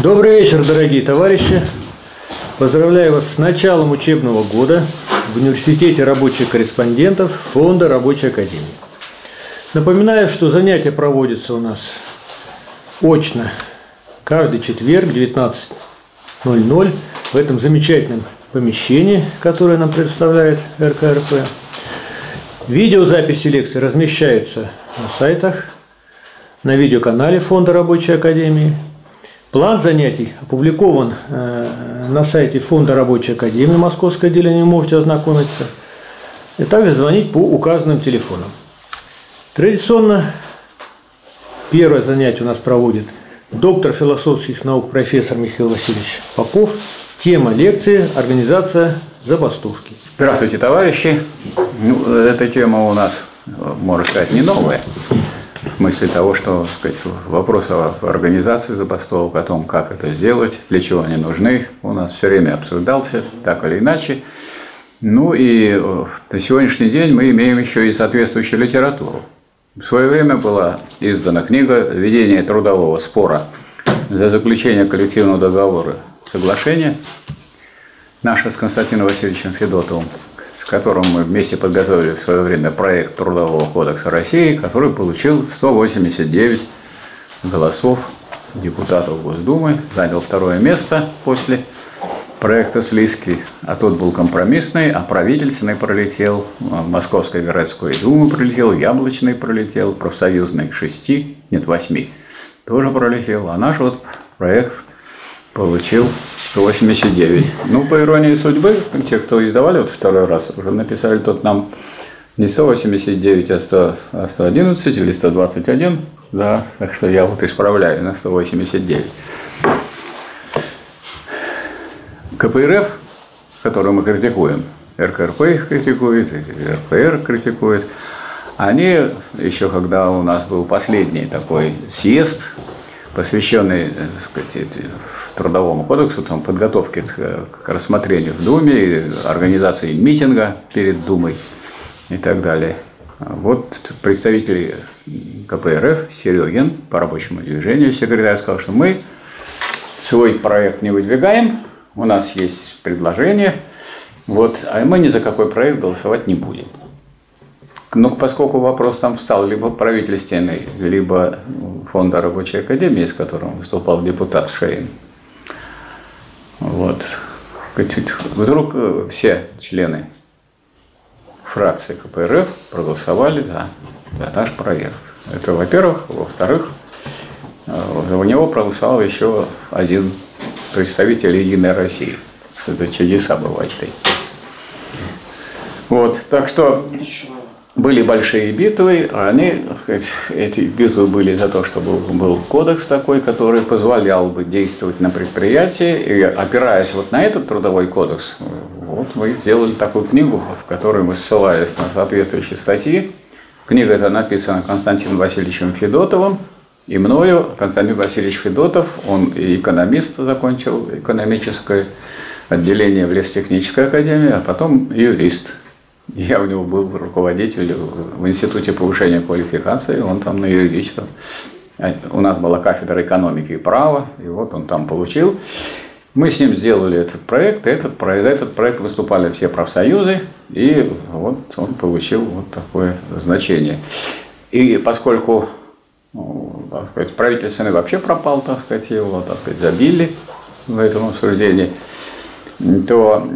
Добрый вечер, дорогие товарищи. Поздравляю вас с началом учебного года в Университете рабочих корреспондентов Фонда Рабочей Академии. Напоминаю, что занятия проводятся у нас очно каждый четверг 19.00 в этом замечательном помещении, которое нам представляет РКРП. Видеозаписи лекций размещаются на сайтах, на видеоканале Фонда Рабочей Академии. План занятий опубликован э, на сайте Фонда Рабочей Академии Московское отделение, можете ознакомиться. И также звонить по указанным телефонам. Традиционно первое занятие у нас проводит доктор философских наук профессор Михаил Васильевич Попов. Тема лекции «Организация забастовки». Здравствуйте, товарищи. Ну, эта тема у нас, можно сказать, не новая. В смысле того, что сказать, вопрос о организации забастовок, о том, как это сделать, для чего они нужны, у нас все время обсуждался, так или иначе. Ну и э, на сегодняшний день мы имеем еще и соответствующую литературу. В свое время была издана книга «Введение трудового спора для заключения коллективного договора соглашение наше с Константином Васильевичем Федотовым, которым мы вместе подготовили в свое время проект Трудового кодекса России, который получил 189 голосов депутатов Госдумы, занял второе место после проекта Слизкий, а тот был компромиссный, а правительственный пролетел, Московской городской думы пролетел, Яблочный пролетел, профсоюзный шести, нет, восьми, тоже пролетел, а наш вот проект получил 189. Ну, по иронии судьбы, те, кто издавали вот второй раз, уже написали тот нам не 189, а, 100, а 111 или 121. Да, так что я вот исправляю на 189. КПРФ, который мы критикуем, РКРП их критикует, РПР критикует, они еще когда у нас был последний такой съезд посвященный так сказать, Трудовому кодексу, там, подготовке к, к рассмотрению в Думе, организации митинга перед Думой и так далее. Вот представитель КПРФ Серегин по рабочему движению, секретарь, сказал, что мы свой проект не выдвигаем, у нас есть предложение, вот, а мы ни за какой проект голосовать не будем. Ну, поскольку вопрос там встал либо правительственный, либо фонда рабочей академии, с которым выступал депутат Шейн, вот, вдруг э, все члены фракции КПРФ проголосовали за, за наш проект. Это во-первых. Во-вторых, э, у него проголосовал еще один представитель Единой России. Это чудеса бывают. Вот, так что были большие битвы, а они, эти битвы были за то, чтобы был кодекс такой, который позволял бы действовать на предприятии, и опираясь вот на этот трудовой кодекс, вот мы сделали такую книгу, в которой мы ссылаясь на соответствующие статьи. Книга эта написана Константином Васильевичем Федотовым, и мною, Константин Васильевич Федотов, он и экономист закончил экономическое отделение в Лестехнической академии, а потом юрист – я у него был руководитель в Институте повышения квалификации, он там на юридическом. А у нас была кафедра экономики и права, и вот он там получил. Мы с ним сделали этот проект, и этот проект, этот проект выступали все профсоюзы, и вот он получил вот такое значение. И поскольку ну, так сказать, правительственный вообще пропал, так сказать, его так сказать, забили в этом обсуждении, то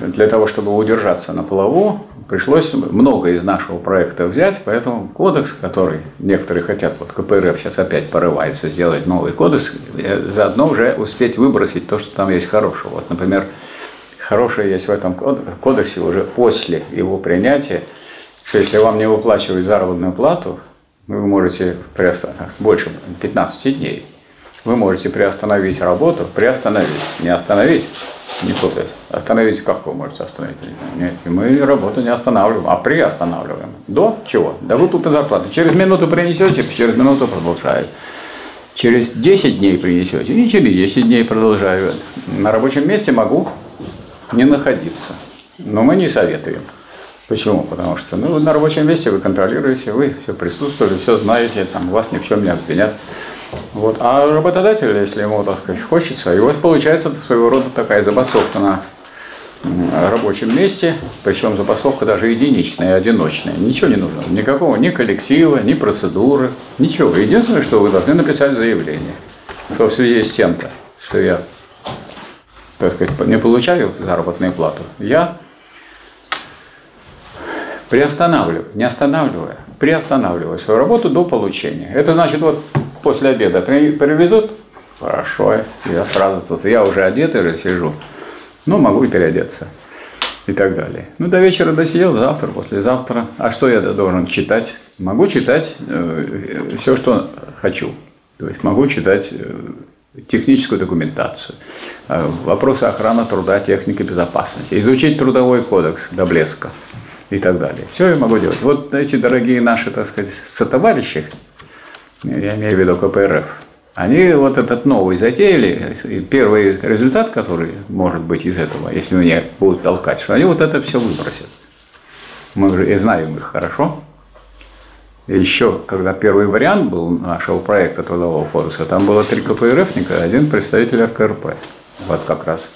для того, чтобы удержаться на плаву, пришлось много из нашего проекта взять, поэтому кодекс, который некоторые хотят, вот КПРФ сейчас опять порывается сделать новый кодекс, заодно уже успеть выбросить то, что там есть хорошего. Вот, например, хорошее есть в этом кодексе уже после его принятия, что если вам не выплачивают заработную плату, вы можете больше 15 дней, вы можете приостановить работу, приостановить, не остановить, не путать. Остановить как вы можете остановить? Нет, мы работу не останавливаем, а приостанавливаем. До чего? До выплаты зарплаты. Через минуту принесете, через минуту продолжаю. Через 10 дней принесете, и через 10 дней продолжаю. На рабочем месте могу не находиться. Но мы не советуем. Почему? Потому что ну, на рабочем месте вы контролируете, вы все присутствуете, все знаете, там, вас ни в чем не обвинят. Вот. А работодатель, если ему так сказать, хочется, и вот получается своего рода такая забастовка на рабочем месте, причем забастовка даже единичная, одиночная. Ничего не нужно. Никакого ни коллектива, ни процедуры, ничего. Единственное, что вы должны написать заявление, что в связи с тем-то, что я так сказать, не получаю заработную плату, я приостанавливаю, не останавливая, приостанавливаю свою работу до получения. Это значит, вот после обеда привезут, хорошо, я сразу тут, я уже одетый сижу, ну, могу и переодеться и так далее. Ну, до вечера досидел, завтра, послезавтра. А что я должен читать? Могу читать э, все, что хочу. То есть могу читать э, техническую документацию, э, вопросы охраны труда, техники безопасности, изучить трудовой кодекс до блеска и так далее. Все я могу делать. Вот эти дорогие наши, так сказать, сотоварищи, я имею в виду КПРФ, они вот этот новый затеяли, и первый результат, который может быть из этого, если меня будут толкать, что они вот это все выбросят. Мы же и знаем их хорошо. И еще, когда первый вариант был нашего проекта трудового кодекса, там было три КПРФника, один представитель РКРП. Вот как раз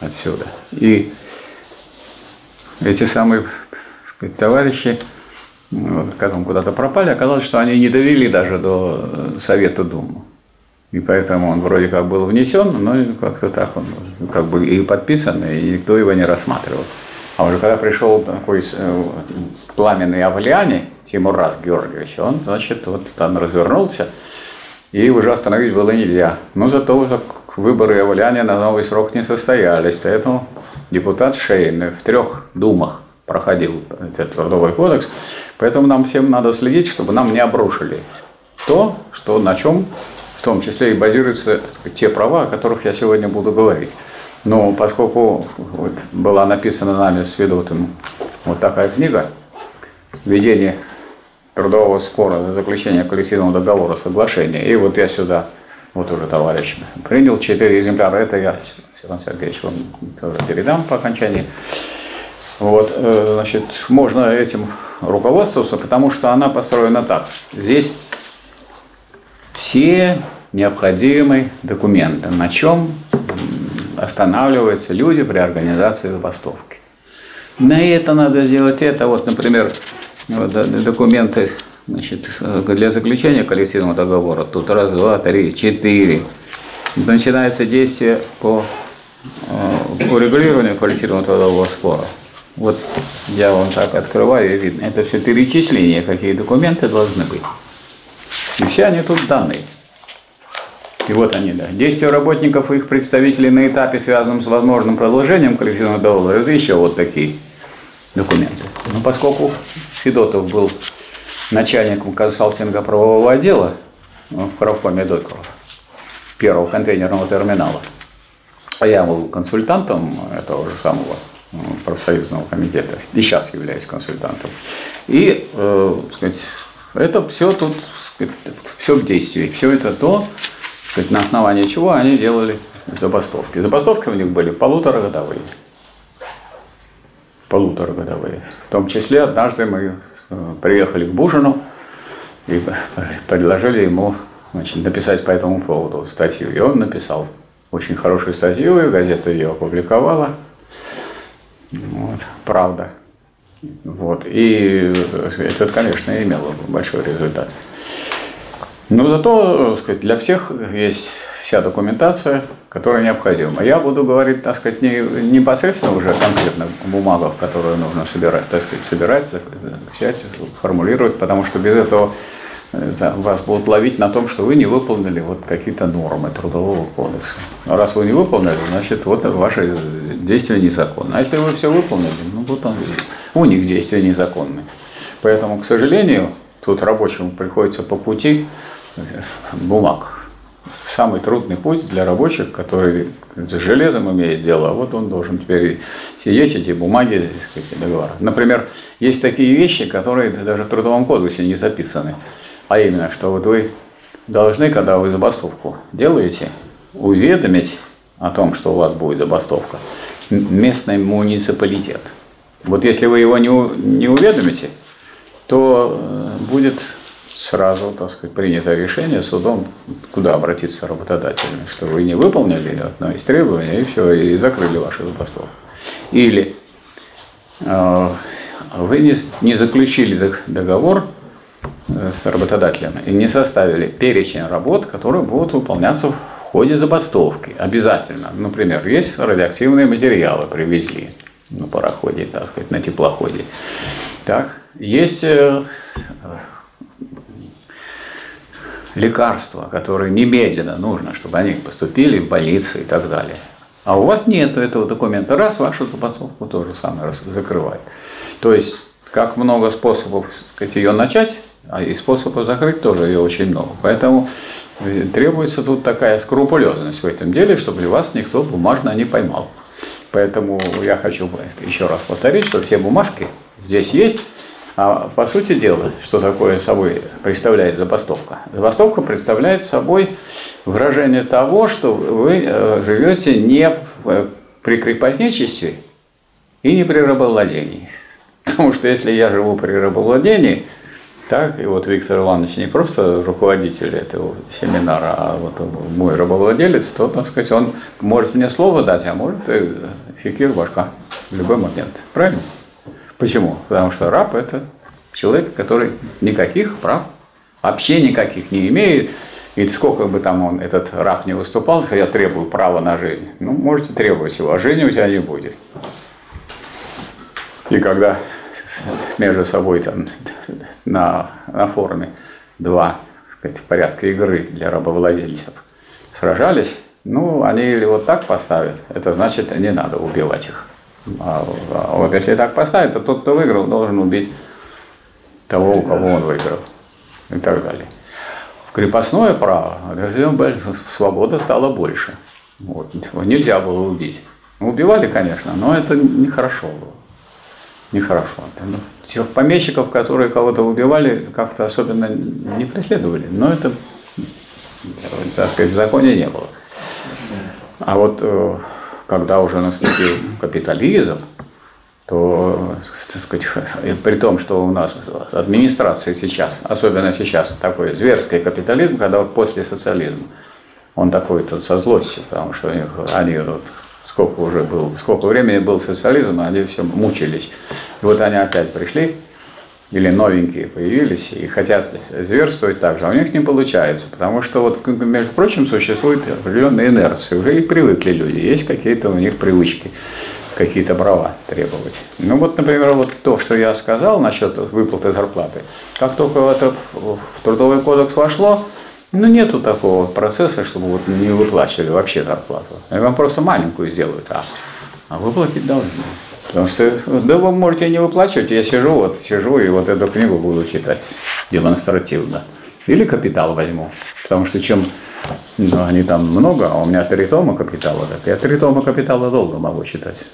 отсюда. И эти самые сказать, товарищи, когда куда-то пропали, оказалось, что они не довели даже до э, Совета Думы. И поэтому он вроде как был внесен, но как-то так он как бы и подписан, и никто его не рассматривал. А уже когда пришел такой э, пламенный Авлиане, Тимураз Георгиевич, он, значит, вот там развернулся, и уже остановить было нельзя. Но зато уже выборы Авлиане на новый срок не состоялись, поэтому депутат Шейн в трех думах проходил этот трудовой кодекс, поэтому нам всем надо следить, чтобы нам не обрушили то, что на чем в том числе и базируются сказать, те права, о которых я сегодня буду говорить. Но поскольку вот, была написана нами с Ведотом вот такая книга «Введение трудового спора, заключение коллективного договора, соглашения», и вот я сюда, вот уже товарищ, принял четыре экземпляра, это я, Степан Сергеевич, вам тоже передам по окончании. Вот, э, значит, можно этим руководствоваться, потому что она построена так. Здесь все необходимые документы, на чем останавливаются люди при организации забастовки. На это надо сделать это. Вот, например, вот, документы значит, для заключения коллективного договора. Тут раз, два, три, четыре. Начинается действие по э, урегулированию коллективного трудового спора. Вот я вам так открываю, видно. Это все перечисление, какие документы должны быть. И все они тут данные. И вот они, да. Действия работников и их представителей на этапе, связанном с возможным продолжением коллективного договора, это еще вот такие документы. Но поскольку Федотов был начальником консалтинга правового отдела в Кравкоме Докеров, первого контейнерного терминала, а я был консультантом этого же самого профсоюзного комитета, и сейчас являюсь консультантом. И, э, сказать, это все тут, сказать, все в действии, все это то, сказать, на основании чего они делали забастовки. Забастовки у них были полуторагодовые. Полуторагодовые. В том числе однажды мы э, приехали к Бужину и предложили ему значит, написать по этому поводу статью. И он написал очень хорошую статью, и газета ее опубликовала. Вот, правда. Вот. И это, конечно, имело большой результат. Но зато сказать, для всех есть вся документация, которая необходима. Я буду говорить, так сказать, не непосредственно уже конкретно бумагах, которые нужно собирать, так сказать, собирать, заключать, формулировать, потому что без этого вас будут ловить на том, что вы не выполнили вот какие-то нормы трудового кодекса. Раз вы не выполнили, значит, вот ваши действия незаконны. А если вы все выполнили, ну вот он, у них действия незаконны. Поэтому, к сожалению, тут рабочему приходится по пути бумаг. Самый трудный путь для рабочих, который с железом имеет дело, вот он должен теперь сидеть эти бумаги, договоры. Например, есть такие вещи, которые даже в Трудовом кодексе не записаны. А именно, что вот вы должны, когда вы забастовку делаете, уведомить о том, что у вас будет забастовка, местный муниципалитет. Вот если вы его не, не уведомите, то э, будет сразу, так сказать, принято решение судом, куда обратиться работодателями, что вы не выполнили одно из требований, и все, и закрыли вашу забастовку. Или э, вы не, не заключили договор с работодателем и не составили перечень работ, которые будут выполняться в ходе забастовки. Обязательно. Например, есть радиоактивные материалы, привезли на пароходе, так сказать, на теплоходе. Так, есть э, лекарства, которые немедленно нужно, чтобы они поступили в больницы и так далее. А у вас нет этого документа. Раз, вашу забастовку тоже самое закрывает. То есть, как много способов сказать, ее начать, и способов закрыть тоже ее очень много. Поэтому э, требуется тут такая скрупулезность в этом деле, чтобы вас никто бумажно не поймал. Поэтому я хочу еще раз повторить, что все бумажки здесь есть. А по сути дела, что такое собой представляет забастовка? Забастовка представляет собой выражение того, что вы э, живете не э, при крепостничестве и не при рабовладении. Потому что если я живу при рабовладении, так, и вот Виктор Иванович не просто руководитель этого семинара, а вот мой рабовладелец, то, так сказать, он может мне слово дать, а может и фикир башка в любой момент. Правильно? Почему? Потому что раб – это человек, который никаких прав вообще никаких не имеет. И сколько бы там он, этот раб не выступал, я требую права на жизнь. Ну, можете требовать его, а жизни у тебя не будет. И когда между собой там на, на форуме два сказать, порядка игры для рабовладельцев сражались, ну, они или вот так поставят, это значит, не надо убивать их. А, а вот если так поставить, то тот, кто выиграл, должен убить того, у кого он выиграл. И так далее. В крепостное право свобода стала больше. Вот. Нельзя было убить. Убивали, конечно, но это нехорошо было. Нехорошо. Ну, тех помещиков, которые кого-то убивали, как-то особенно не преследовали. Но это, так сказать, в законе не было. А вот э, когда уже наступил капитализм, то, так сказать, при том, что у нас администрация сейчас, особенно сейчас, такой зверский капитализм, когда вот после социализма, он такой тут со злостью, потому что они вот сколько уже был, сколько времени был социализм, они все мучились. И вот они опять пришли, или новенькие появились и хотят зверствовать так же, а у них не получается, потому что вот, между прочим, существует определенная инерция, уже и привыкли люди, есть какие-то у них привычки, какие-то права требовать. Ну вот, например, вот то, что я сказал насчет выплаты зарплаты, как только это в трудовой кодекс вошло, ну нету такого процесса, чтобы вот не выплачивали вообще зарплату. Они вам просто маленькую сделают, а, а выплатить должны. Потому что да вы можете не выплачивать, я сижу, вот сижу и вот эту книгу буду читать демонстративно. Или капитал возьму. Потому что чем ну, они там много, а у меня три тома капитала, так я три тома капитала долго могу читать.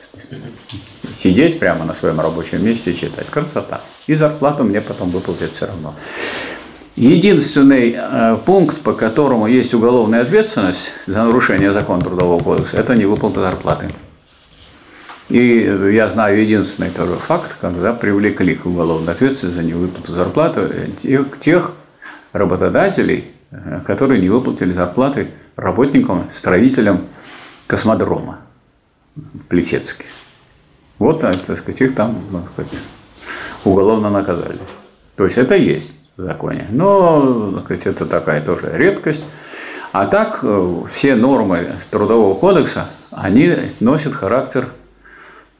Сидеть прямо на своем рабочем месте и читать. Красота. И зарплату мне потом выплатят все равно. Единственный э, пункт, по которому есть уголовная ответственность за нарушение закона Трудового кодекса, это не выплата зарплаты. И я знаю единственный тоже факт, когда привлекли к уголовной ответственности за невыплату зарплаты тех, тех работодателей, э, которые не выплатили зарплаты работникам, строителям космодрома в Плесецке. Вот, э, так сказать, их там сказать, уголовно наказали. То есть это есть законе. Но так сказать, это такая тоже редкость. А так э, все нормы Трудового кодекса, они носят характер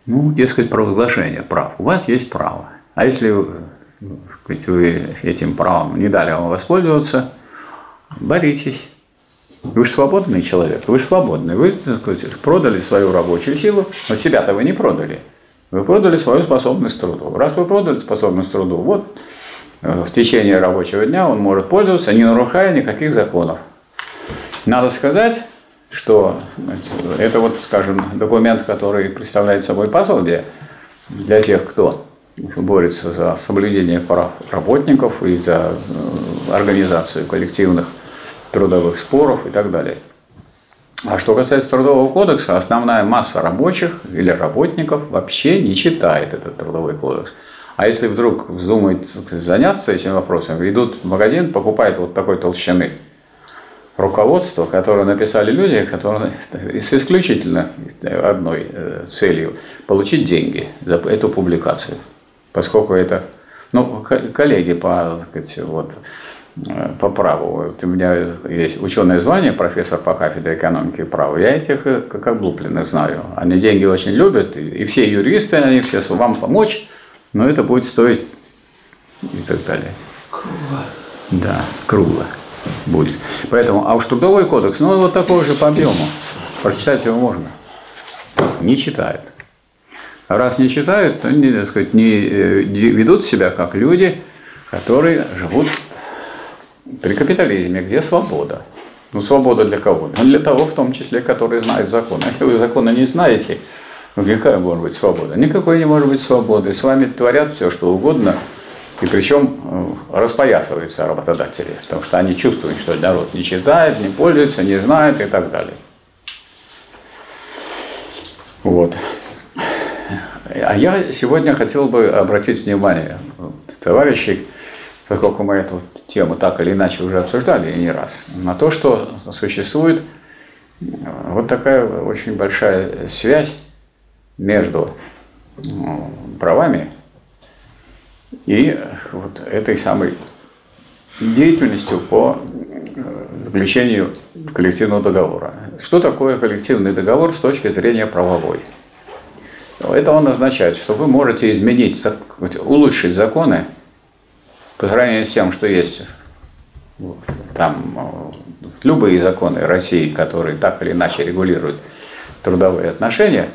ну, дескать, провозглашение прав. У вас есть право. А если сказать, вы этим правом не дали вам воспользоваться, боритесь. Вы же свободный человек, вы же свободный. Вы сказать, продали свою рабочую силу, но себя-то вы не продали. Вы продали свою способность труду. Раз вы продали способность труду, вот э, в течение рабочего дня он может пользоваться, не нарушая никаких законов. Надо сказать, что это вот, скажем, документ, который представляет собой пособие для тех, кто борется за соблюдение прав работников и за э, организацию коллективных трудовых споров и так далее. А что касается Трудового кодекса, основная масса рабочих или работников вообще не читает этот Трудовой кодекс. А если вдруг вздумает заняться этим вопросом, идут в магазин, покупают вот такой толщины руководство, которое написали люди, которые с исключительно одной э, целью – получить деньги за эту публикацию. Поскольку это, ну, коллеги по, сказать, вот, э, по праву, вот у меня есть ученое звание, профессор по кафедре экономики и права, я этих э, как облупленных знаю. Они деньги очень любят, и все юристы, они все вам помочь, но это будет стоить и так далее. Кругло. Да, кругло будет. Поэтому, а уж трудовой кодекс, ну вот такой же по объему. Прочитать его можно. Не читают. А раз не читают, то не, так сказать, не э, ведут себя как люди, которые живут при капитализме, где свобода. Ну, свобода для кого? Ну, для того, в том числе, который знает закон. Если вы закона не знаете, ну, какая может быть свобода? Никакой не может быть свободы. С вами творят все, что угодно, и причем э, распоясываются работодатели, потому что они чувствуют, что народ не читает, не пользуется, не знает и так далее. Вот. А я сегодня хотел бы обратить внимание товарищей, поскольку мы эту тему так или иначе уже обсуждали не раз, на то, что существует э, вот такая очень большая связь между правами и вот этой самой деятельностью по э, заключению коллективного договора. Что такое коллективный договор с точки зрения правовой? Это он означает, что вы можете изменить, улучшить законы по сравнению с тем, что есть там э, любые законы России, которые так или иначе регулируют трудовые отношения,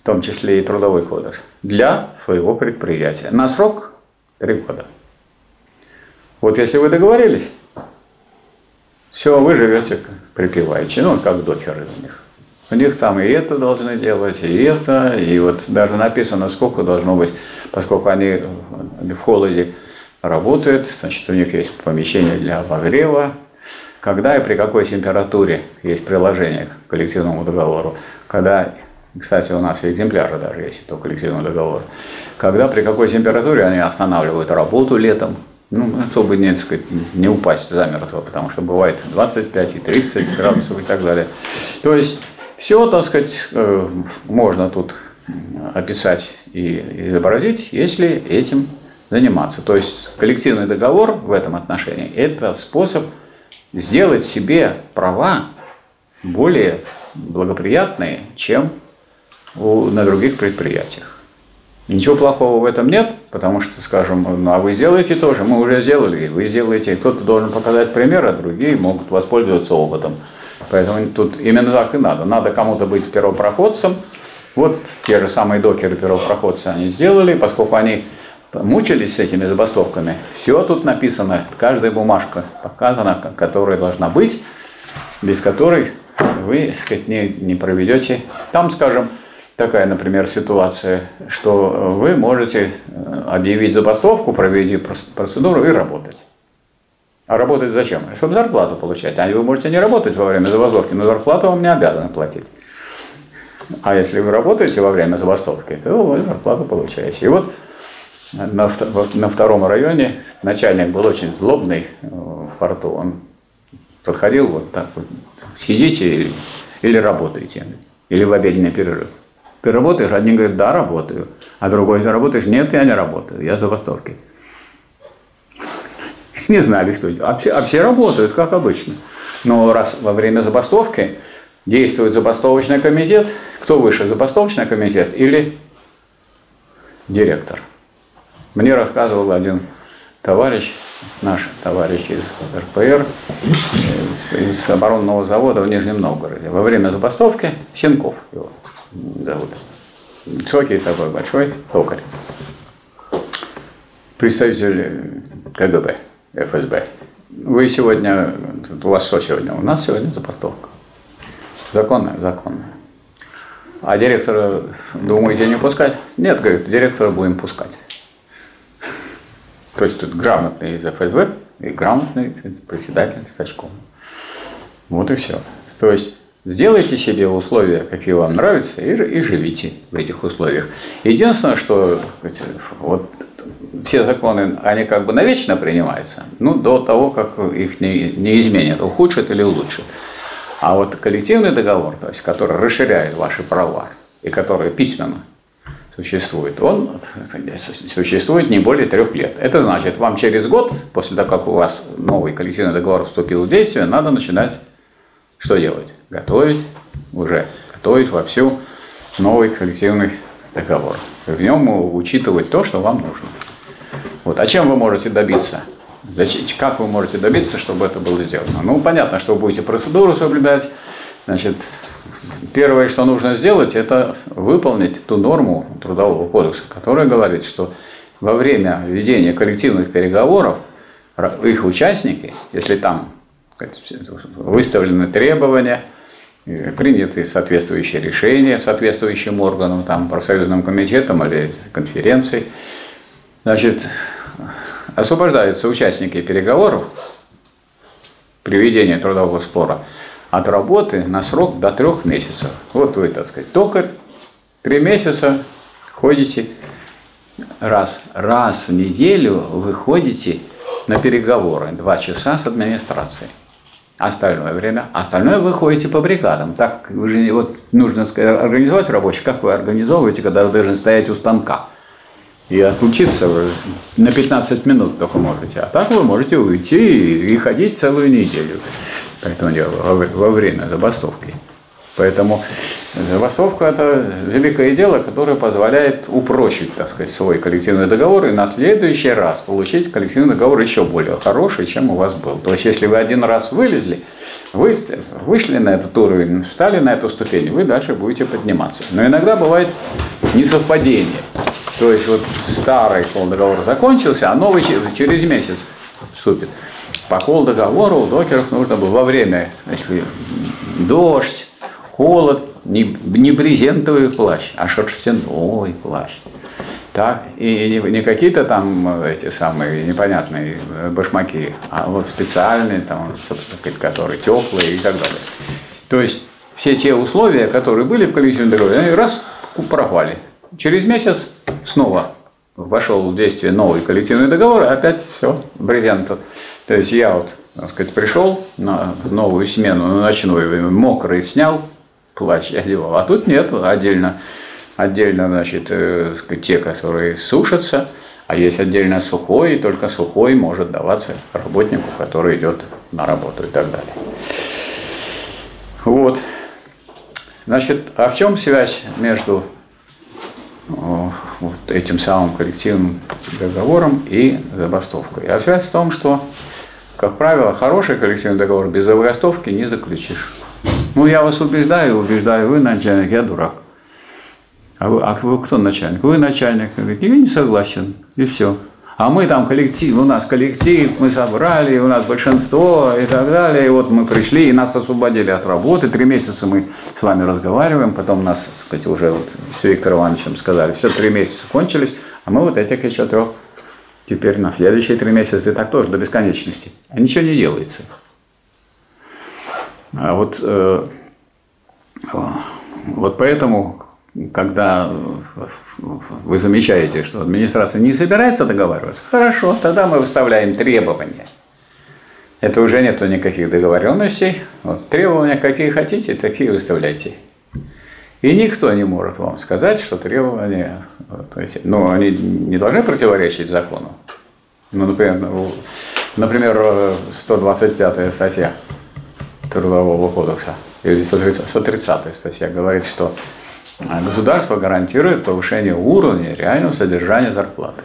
в том числе и трудовой кодекс, для своего предприятия на срок Три года. Вот если вы договорились, все, вы живете припеваючи, ну, как докеры у них. У них там и это должны делать, и это, и вот даже написано, сколько должно быть, поскольку они в холоде работают, значит, у них есть помещение для обогрева, когда и при какой температуре есть приложение к коллективному договору, когда кстати, у нас экземпляры даже есть этого коллективного договора. Когда, при какой температуре они останавливают работу летом, ну, чтобы не, сказать, не упасть замертво, потому что бывает 25 и 30 градусов и так далее. То есть все, так сказать, э, можно тут описать и изобразить, если этим заниматься. То есть коллективный договор в этом отношении – это способ сделать себе права более благоприятные, чем на других предприятиях. Ничего плохого в этом нет, потому что, скажем, ну а вы сделаете тоже, мы уже сделали, вы сделаете, кто-то должен показать пример, а другие могут воспользоваться опытом. Поэтому тут именно так и надо. Надо кому-то быть первопроходцем. Вот те же самые докеры первопроходцы они сделали, поскольку они мучились с этими забастовками. Все тут написано, каждая бумажка показана, которая должна быть, без которой вы, так сказать, не, не проведете. Там, скажем, такая, например, ситуация, что вы можете э, объявить забастовку, провести процедуру и работать. А работать зачем? Чтобы зарплату получать. А вы можете не работать во время забастовки, но зарплату вам не обязаны платить. А если вы работаете во время забастовки, то вы зарплату получаете. И вот на, на втором районе начальник был очень злобный э, в порту. Он подходил вот так вот, сидите или, или работаете, или в обеденный перерыв. Ты работаешь? Один говорит, да, работаю. А другой, работаешь? Нет, я не работаю, я забастовки. Не знали, что делать. А все, а все работают, как обычно. Но раз во время забастовки действует забастовочный комитет, кто выше, забастовочный комитет или директор? Мне рассказывал один товарищ, наш товарищ из РПР, из, из оборонного завода в Нижнем Новгороде. Во время забастовки Сенков его зовут. Высокий такой большой токарь. Представитель КГБ, ФСБ. Вы сегодня, у вас что сегодня? У нас сегодня забастовка. Законная, законная. А директора думаете не пускать? Нет, говорит, директора будем пускать. То есть тут грамотный из ФСБ и грамотный председатель Стачком. Вот и все. То есть Сделайте себе условия, какие вам нравятся, и, и живите в этих условиях. Единственное, что вот все законы, они как бы навечно принимаются, ну, до того, как их не, не изменят, ухудшат или улучшат. А вот коллективный договор, то есть, который расширяет ваши права и который письменно существует, он существует не более трех лет. Это значит, вам через год, после того, как у вас новый коллективный договор вступил в действие, надо начинать что делать? Готовить уже, готовить вовсю новый коллективный договор. В нем учитывать то, что вам нужно. Вот. А чем вы можете добиться? Как вы можете добиться, чтобы это было сделано? Ну, понятно, что вы будете процедуру соблюдать. Значит, первое, что нужно сделать, это выполнить ту норму Трудового кодекса, которая говорит, что во время ведения коллективных переговоров их участники, если там выставлены требования, приняты соответствующие решения соответствующим органам, там, профсоюзным комитетом или конференцией, значит, освобождаются участники переговоров при ведении трудового спора от работы на срок до трех месяцев. Вот вы, так сказать, только три месяца ходите раз, раз в неделю вы ходите на переговоры, два часа с администрацией. Остальное время, остальное вы ходите по бригадам. Так вот нужно организовать рабочих, как вы организовываете, когда вы должны стоять у станка. И отключиться вы на 15 минут только можете. А так вы можете уйти и, ходить целую неделю. Поэтому во время забастовки. Поэтому забастовка – это великое дело, которое позволяет упрочить, так сказать, свой коллективный договор и на следующий раз получить коллективный договор еще более хороший, чем у вас был. То есть, если вы один раз вылезли, вы вышли на этот уровень, встали на эту ступень, вы дальше будете подниматься. Но иногда бывает несовпадение. То есть, вот старый договор закончился, а новый через месяц вступит. По договору у докеров нужно было во время, если дождь, холод, не, не брезентовый плащ, а шерстяной плащ. Так, и не, не какие-то там эти самые непонятные башмаки, а вот специальные, там, которые теплые и так далее. То есть все те условия, которые были в коллективном договоре, они раз пропали. Через месяц снова вошел в действие новый коллективный договор, и опять все, брезент. То есть я вот, так сказать, пришел на новую смену, на ночную, мокрый снял, плащ одевал. А тут нет, отдельно, отдельно, значит, э, те, которые сушатся, а есть отдельно сухой, и только сухой может даваться работнику, который идет на работу и так далее. Вот. Значит, а в чем связь между вот этим самым коллективным договором и забастовкой? А связь в том, что, как правило, хороший коллективный договор без забастовки не заключишь. Ну, я вас убеждаю, убеждаю, вы начальник, я дурак. А вы, а вы кто начальник? Вы начальник. Я не согласен. И все. А мы там коллектив, у нас коллектив, мы собрали, у нас большинство и так далее. И вот мы пришли, и нас освободили от работы. Три месяца мы с вами разговариваем, потом нас, так сказать, уже вот с Виктором Ивановичем сказали, все, три месяца кончились, а мы вот этих еще трех теперь на следующие три месяца, и так тоже до бесконечности. А ничего не делается. А вот, э, вот поэтому, когда вы замечаете, что администрация не собирается договариваться, хорошо, тогда мы выставляем требования. Это уже нету никаких договоренностей. Вот, требования какие хотите, такие выставляйте. И никто не может вам сказать, что требования, вот эти, ну, они не должны противоречить закону. Ну, например, например 125 статья Трудового кодекса, или 130 статья, говорит, что а, государство гарантирует повышение уровня реального содержания зарплаты.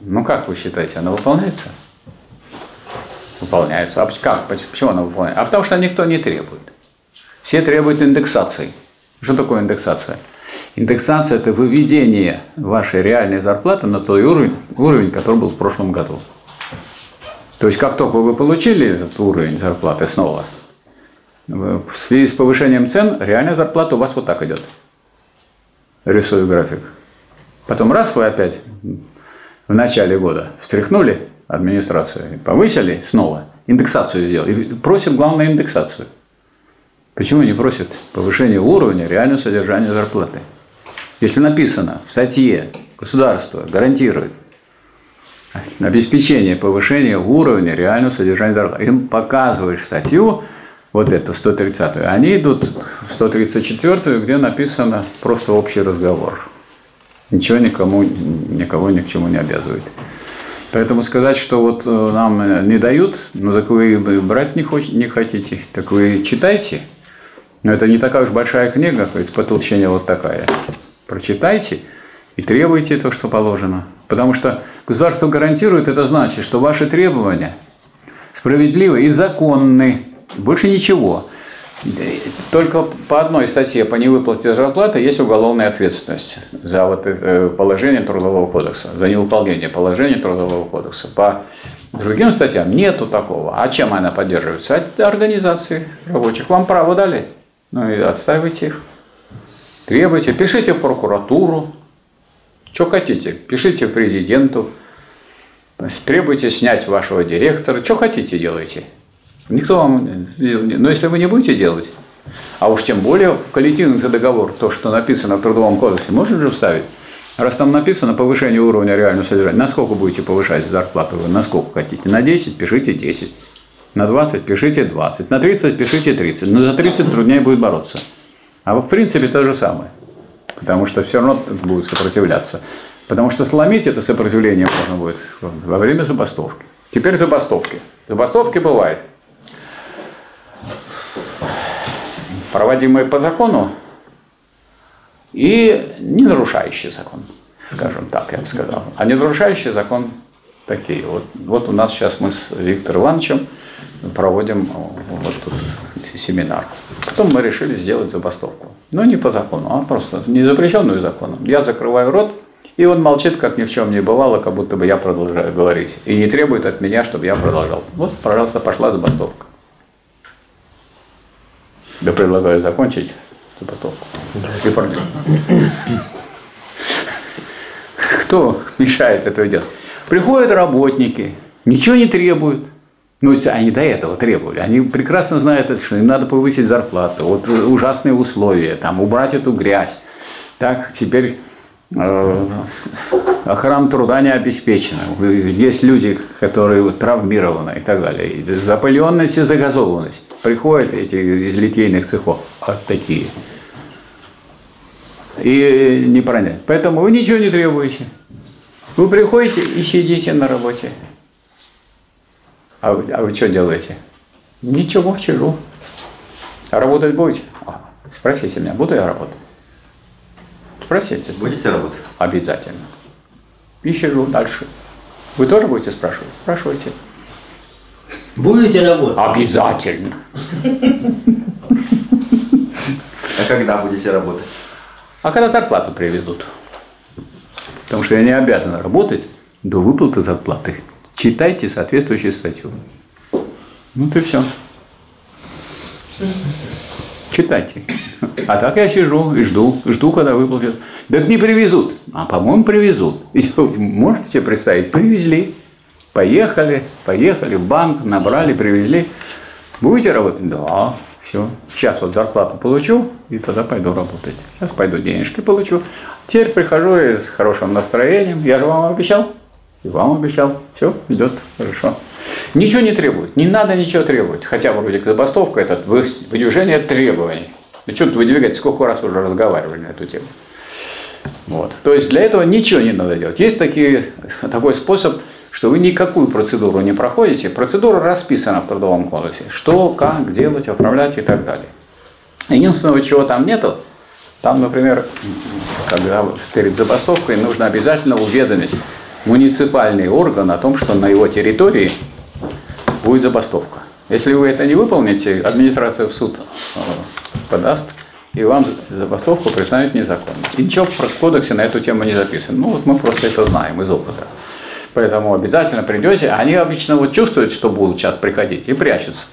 Ну как вы считаете, она выполняется? Выполняется. А как? Почему она выполняется? А потому что никто не требует. Все требуют индексации. Что такое индексация? Индексация – это выведение вашей реальной зарплаты на тот уровень, уровень, который был в прошлом году. То есть, как только вы получили этот уровень зарплаты снова, в связи с повышением цен реальная зарплата у вас вот так идет. Рисую график. Потом раз вы опять в начале года встряхнули администрацию, повысили снова, индексацию сделали. И просят, главное, индексацию. Почему не просят повышение уровня реального содержания зарплаты? Если написано в статье, государство гарантирует обеспечение повышения уровня реального содержания зарплаты. Им показываешь статью, вот эту, 130-ю, они идут в 134-ю, где написано просто общий разговор. Ничего никому, никого ни к чему не обязывает. Поэтому сказать, что вот э, нам не дают, ну так вы брать не, хоч, не хотите, так вы читайте. Но это не такая уж большая книга, то есть по толщине вот такая. Прочитайте и требуйте то, что положено. Потому что государство гарантирует, это значит, что ваши требования справедливы и законны. Больше ничего. Только по одной статье по невыплате зарплаты есть уголовная ответственность за вот это положение Трудового кодекса, за невыполнение положения Трудового кодекса. По другим статьям нету такого. А чем она поддерживается? От организации рабочих. Вам право дали? Ну и отстаивайте их. Требуйте, пишите в прокуратуру, что хотите, пишите президенту, требуйте снять вашего директора, что хотите делайте. Никто вам... Но если вы не будете делать, а уж тем более в коллективный договор, то, что написано в Трудовом кодексе, можно же вставить? Раз там написано повышение уровня реального содержания, насколько будете повышать зарплату вы, насколько хотите? На 10 пишите 10, на 20 пишите 20, на 30 пишите 30, но за 30 труднее будет бороться. А в принципе то же самое потому что все равно будут сопротивляться. Потому что сломить это сопротивление можно будет во время забастовки. Теперь забастовки. Забастовки бывают. Проводимые по закону и не нарушающие закон, скажем так, я бы сказал. А не нарушающие закон такие. Вот, вот у нас сейчас мы с Виктором Ивановичем проводим вот тут семинар. Потом мы решили сделать забастовку. Но не по закону, а просто не запрещенную законом. Я закрываю рот, и он молчит, как ни в чем не бывало, как будто бы я продолжаю говорить. И не требует от меня, чтобы я продолжал. Вот, пожалуйста, пошла забастовка. Я предлагаю закончить забастовку. И парни. Кто мешает это делать? Приходят работники, ничего не требуют. Ну, они до этого требовали. Они прекрасно знают, что им надо повысить зарплату, вот ужасные условия, там, убрать эту грязь. Так, теперь э, охрана труда не обеспечена. Есть люди, которые травмированы и так далее. Запыленность и загазованность. Приходят эти из литейных цехов, вот такие. И не пронять. Поэтому вы ничего не требуете. Вы приходите и сидите на работе. А вы, а вы что делаете? Ничего, сижу. А работать будете? А, спросите меня, буду я работать? Спросите. Будете работать? Обязательно. И сижу дальше. Вы тоже будете спрашивать? Спрашивайте. Будете работать? Обязательно. А когда будете работать? А когда зарплату привезут? Потому что я не обязан работать до выплаты зарплаты читайте соответствующую статью. Ну ты все. Читайте. А так я сижу и жду, жду, когда выплатят. Так не привезут. А, по-моему, привезут. Можете себе представить, привезли. Поехали, поехали в банк, набрали, привезли. Будете работать? Да, все. Сейчас вот зарплату получу, и тогда пойду работать. Сейчас пойду денежки получу. Теперь прихожу с хорошим настроением. Я же вам обещал. И вам обещал. Все, идет хорошо. Ничего не требует. Не надо ничего требовать. Хотя вроде забастовка это выдвижение требований. Ну что тут выдвигать, сколько раз уже разговаривали на эту тему. Вот. То есть для этого ничего не надо делать. Есть такие, такой способ, что вы никакую процедуру не проходите. Процедура расписана в Трудовом кодексе. Что, как делать, оформлять и так далее. Единственного, чего там нету, там, например, когда перед забастовкой нужно обязательно уведомить муниципальный орган о том, что на его территории будет забастовка. Если вы это не выполните, администрация в суд э, подаст, и вам забастовку признают незаконной. И ничего в кодексе на эту тему не записано. Ну вот мы просто это знаем из опыта. Поэтому обязательно придете. Они обычно вот чувствуют, что будут сейчас приходить, и прячутся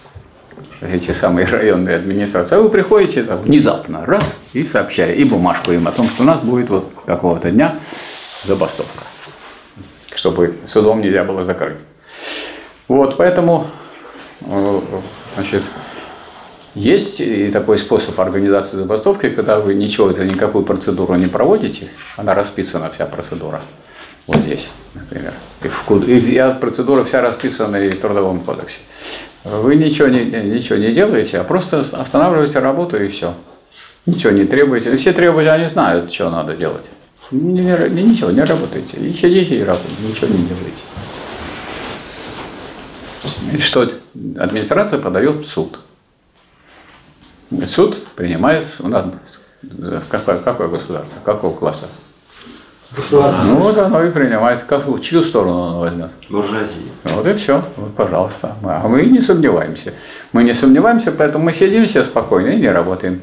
эти самые районные администрации. А вы приходите так, внезапно, раз, и сообщаете, и бумажку им о том, что у нас будет вот какого-то дня забастовка чтобы судом нельзя было закрыть. Вот, поэтому, э, значит, есть и такой способ организации забастовки, когда вы ничего, это никакую процедуру не проводите, она расписана вся процедура. Вот здесь, например. И, в, и процедура вся расписана и в Трудовом кодексе. Вы ничего не, ничего не делаете, а просто останавливаете работу и все. Ничего не требуете. Все требования, они знают, что надо делать. Не- не- ничего, не работаете. И сидите и работаете, ничего не делаете. И что администрация подает в суд. Суд принимает у нас э, какое, какое государство, какого класса. Ну вот оно и принимает, как, в чью сторону оно возьмет. Буржуазия. Вот и все, вот, пожалуйста. А мы не сомневаемся. Мы не сомневаемся, поэтому мы сидим все спокойно и не работаем.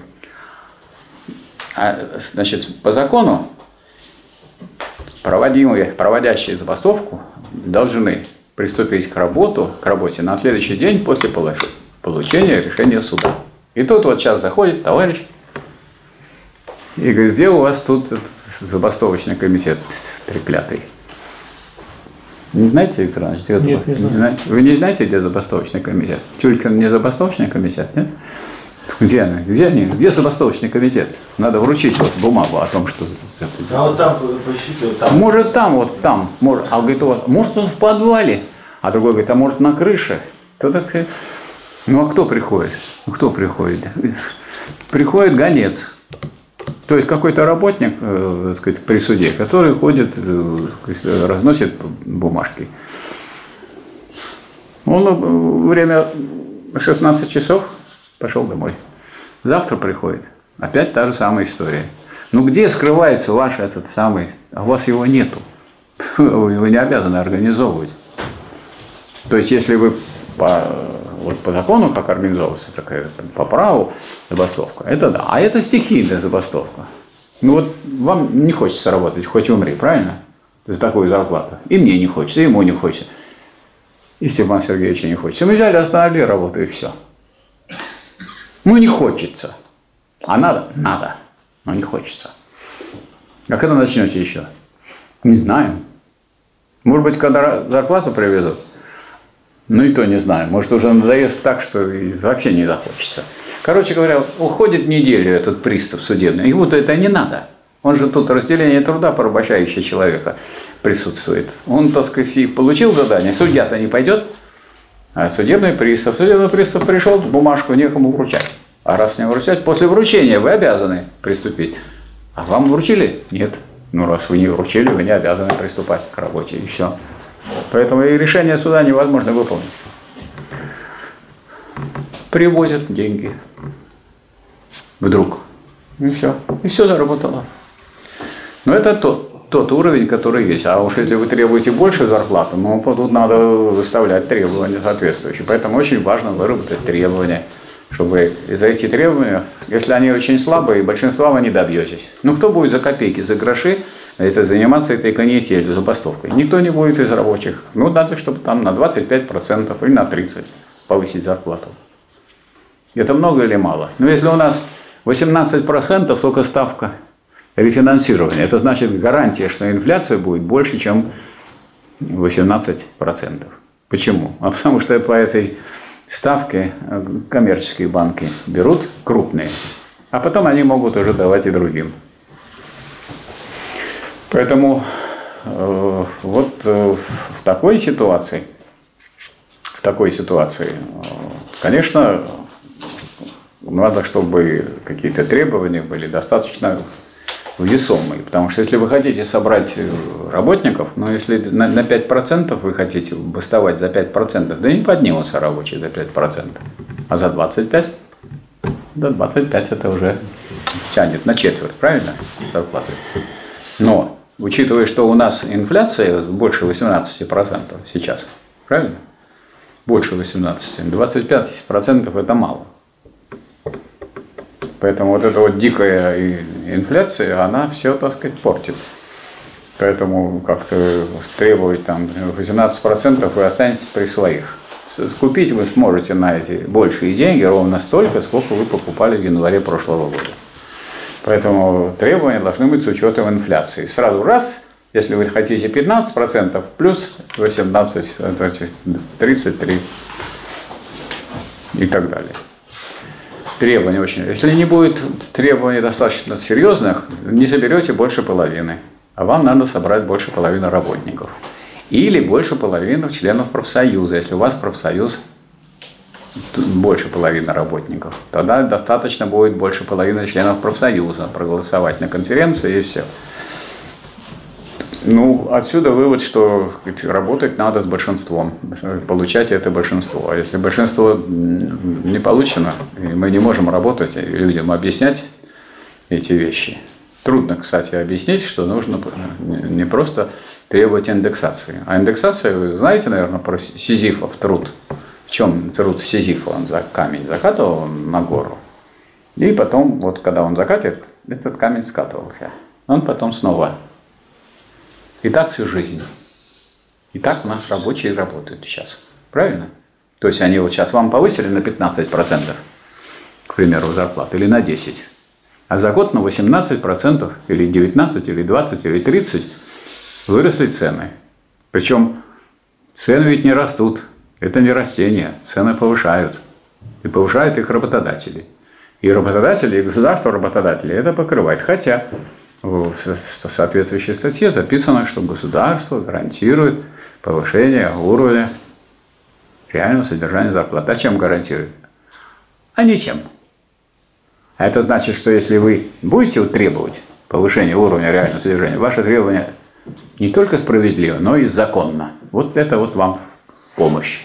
А, значит, по закону проводимые, проводящие забастовку должны приступить к, работу, к работе на следующий день после получения решения суда. И тут вот сейчас заходит товарищ и говорит, где у вас тут забастовочный комитет треклятый? Не знаете, Виктор Иванович, где Нет, забас- не знаю. знаете? Вы не знаете, где забастовочный комитет? Тюлькин не забастовочный комитет, нет? Где они? Где они? Где забастовочный комитет? Надо вручить вот бумагу о том, что... А вот там, поищите, вот там. Может там, вот там. Может, а говорит, вот, может он в подвале. А другой говорит, а может на крыше. Кто так? Ну а кто приходит? Ну, Кто приходит? Приходит гонец. То есть какой-то работник, э, сказать, при суде, который ходит, э, сказать, разносит бумажки. Он э, время 16 часов пошел домой. Завтра приходит. Опять та же самая история. Ну где скрывается ваш этот самый, а у вас его нету. Вы его не обязаны организовывать. То есть если вы по, вот по закону, как организовывается такая, по праву забастовка, это да. А это стихийная забастовка. Ну вот вам не хочется работать, хоть умри, правильно? За такую зарплату. И мне не хочется, и ему не хочется. И Степану Сергеевичу не хочется. Мы взяли, остановили работу и все. Ну не хочется. А надо? Надо. Но не хочется. А когда начнете еще? Не знаю. Может быть, когда зарплату привезут? Ну и то не знаю. Может, уже надоест так, что вообще не захочется. Короче говоря, уходит неделю этот пристав судебный. Ему-то это не надо. Он же тут разделение труда порабощающее человека присутствует. Он, так сказать, и получил задание, судья-то не пойдет, а судебный пристав. Судебный пристав пришел, бумажку некому вручать. А раз не вручать, после вручения вы обязаны приступить. А вам вручили? Нет. Ну, раз вы не вручили, вы не обязаны приступать к работе, и все. Поэтому и решение суда невозможно выполнить. Привозят деньги. Вдруг. И все. И все заработало. Но это тот, тот уровень, который есть. А уж если вы требуете большую зарплату, ну, тут надо выставлять требования соответствующие. Поэтому очень важно выработать требования, чтобы за эти требования, если они очень слабые, большинства вы не добьетесь. Ну, кто будет за копейки, за гроши это заниматься этой канителью, забастовкой? Никто не будет из рабочих. Ну, надо, чтобы там на 25% или на 30% повысить зарплату. Это много или мало? Ну, если у нас 18% только ставка рефинансирования, это значит гарантия, что инфляция будет больше, чем 18%. Почему? А потому что по этой ставке э, коммерческие банки берут крупные, а потом они могут уже давать и другим. Поэтому э, вот э, в такой ситуации, в такой ситуации, э, конечно, надо, чтобы какие-то требования были достаточно весомые. Потому что если вы хотите собрать э, работников, но если на, на 5% вы хотите бастовать за 5%, да не поднимутся рабочие за 5%, а за 25%, да 25 это уже тянет на четверть, правильно, зарплаты. Но, учитывая, что у нас инфляция больше 18% сейчас, правильно? Больше 18, 25% это мало. Поэтому вот эта вот дикая инфляция, она все, так сказать, портит. Поэтому как-то требовать там 18% вы останетесь при своих. Скупить вы сможете на эти большие деньги ровно столько, сколько вы покупали в январе прошлого года. Поэтому требования должны быть с учетом инфляции. Сразу раз, если вы хотите 15%, плюс 18, 33 и так далее требований очень. Если не будет требований достаточно серьезных, не соберете больше половины. а вам надо собрать больше половины работников. Или больше половины членов профсоюза, если у вас профсоюз больше половины работников. Тогда достаточно будет больше половины членов профсоюза проголосовать на конференции и все. Ну, отсюда вывод, что работать надо с большинством, получать это большинство. А если большинство не получено, и мы не можем работать и людям объяснять эти вещи. Трудно, кстати, объяснить, что нужно не просто требовать индексации. А индексация, вы знаете, наверное, про Сизифов труд. В чем труд Сизифа? Он за камень закатывал на гору. И потом, вот когда он закатит, этот камень скатывался. Он потом снова и так всю жизнь. И так у нас рабочие работают сейчас. Правильно? То есть они вот сейчас вам повысили на 15%, к примеру, зарплату, или на 10%. А за год на 18% или 19, или 20, или 30 выросли цены. Причем цены ведь не растут. Это не растение. Цены повышают. И повышают их работодатели. И работодатели, и государство работодатели это покрывает. Хотя в соответствующей статье записано, что государство гарантирует повышение уровня реального содержания зарплаты. А чем гарантирует? А ничем. А это значит, что если вы будете требовать повышения уровня реального содержания, ваше требование не только справедливо, но и законно. Вот это вот вам в помощь.